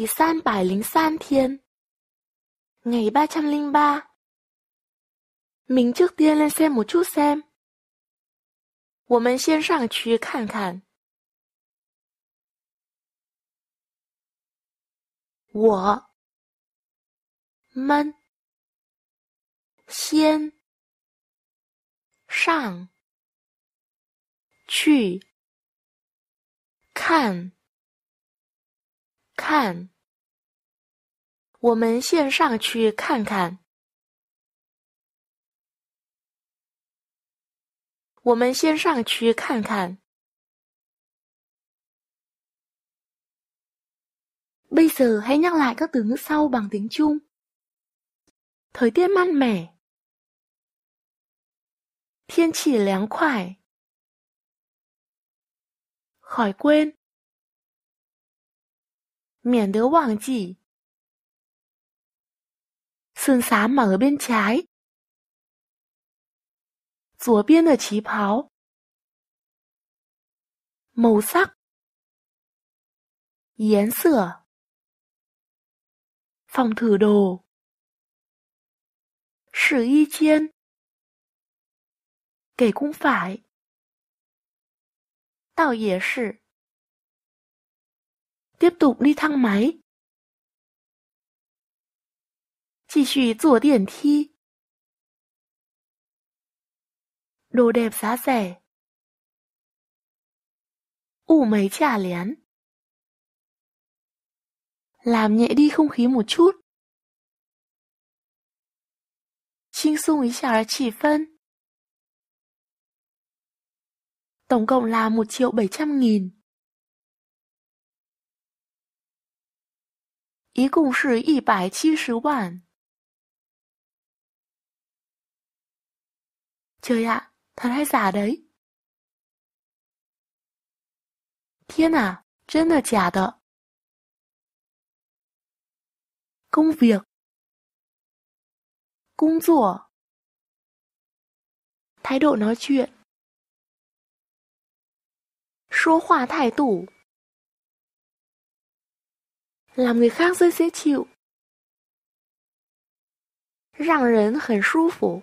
第三百零三天 Ngày ba trăm linh ba Mình trước tiên lên xem một chút xem. 我们先上去看看。我们先上去看看。我们先上去看看。我们先上去看看。Bây giờ hãy nhắc lại các từ ngữ sau bằng tiếng Trung. Thời tiết mát mẻ. Thiên chỉ凉快. Khỏi quên. Miễn đứa 忘记. Sườn xám ở bên trái. 左边的旗袍，màu sắc，颜色，phòng thử đồ，试衣间，给 cũng phải，倒也是 ，tiếp tục đi thang máy，继续坐电梯。đồ đẹp giá rẻ. Ủ mấy trả lén. Làm nhẹ đi không khí một chút. 轻松一下气氛. Tổng cộng là 1 triệu 700 nghìn. 一共是一百七十万。就呀他还咋的？天哪真的假的？公平工作态度能去？说话态度 Làm người khác rất dễ chịu 让人很舒服